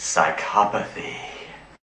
Psychopathy.